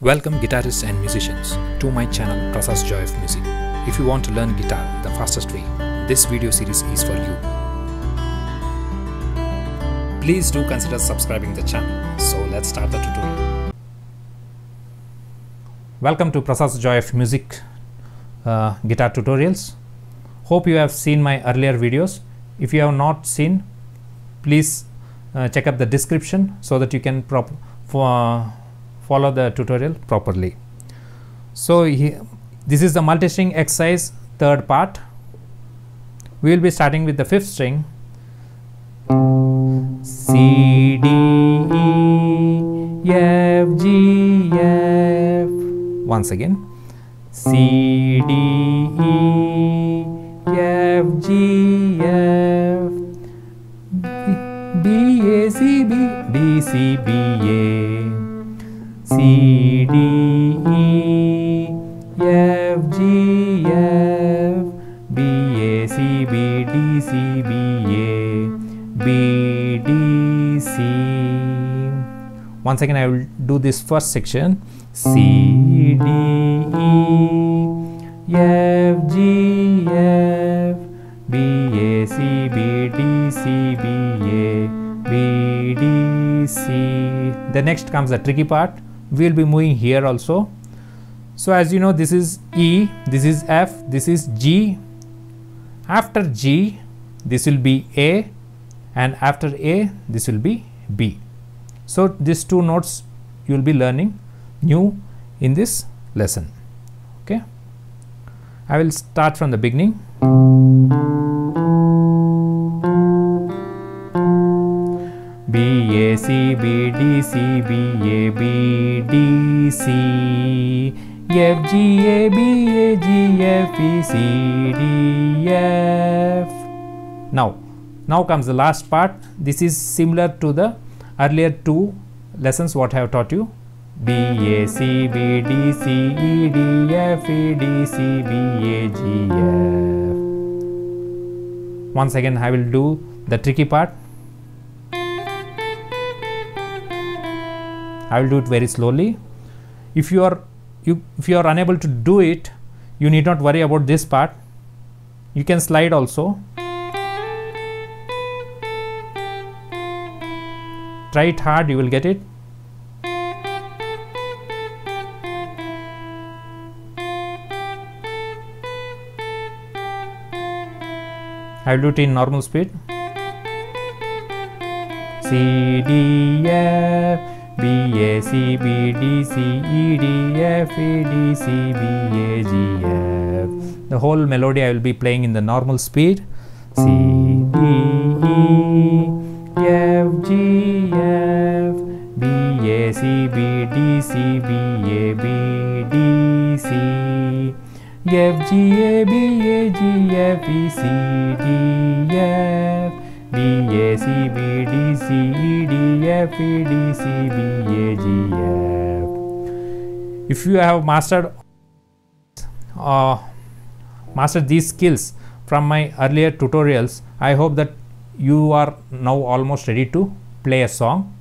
Welcome guitarists and musicians to my channel Prasad's Joy of Music. If you want to learn guitar the fastest way, this video series is for you. Please do consider subscribing the channel. So let's start the tutorial. Welcome to Prasad's Joy of Music uh, guitar tutorials. Hope you have seen my earlier videos. If you have not seen, please uh, check up the description so that you can prop uh, follow the tutorial properly. So, he, this is the multi-string exercise third part. We will be starting with the fifth string C D E F G F. Once again C D E F G F B A C B D C B A C D E F G F B A C B D C B A B D C. Once again, I will do this first section C D E F G F B A C B D C B A B D C. The next comes the tricky part we will be moving here also. So as you know this is E this is F this is G. After G this will be A and after A this will be B. So these two notes you will be learning new in this lesson. Okay? I will start from the beginning. B A C B D C A B D C F G A B A G F E C D F. Now, now comes the last part. This is similar to the earlier two lessons what I have taught you. B A C B D C E D F E D C B A G F. Once again, I will do the tricky part. I will do it very slowly. If you are you if you are unable to do it, you need not worry about this part. You can slide also. Try it hard, you will get it. I will do it in normal speed. C D F B A C B D C E D F E D C B A G F. The whole melody I will be playing in the normal speed. C D E F G F B A C B D C B A B D C F G A B A G F E C D F B A C B D C E D F E D C B A G F. If you have mastered uh, mastered these skills from my earlier tutorials, I hope that you are now almost ready to play a song.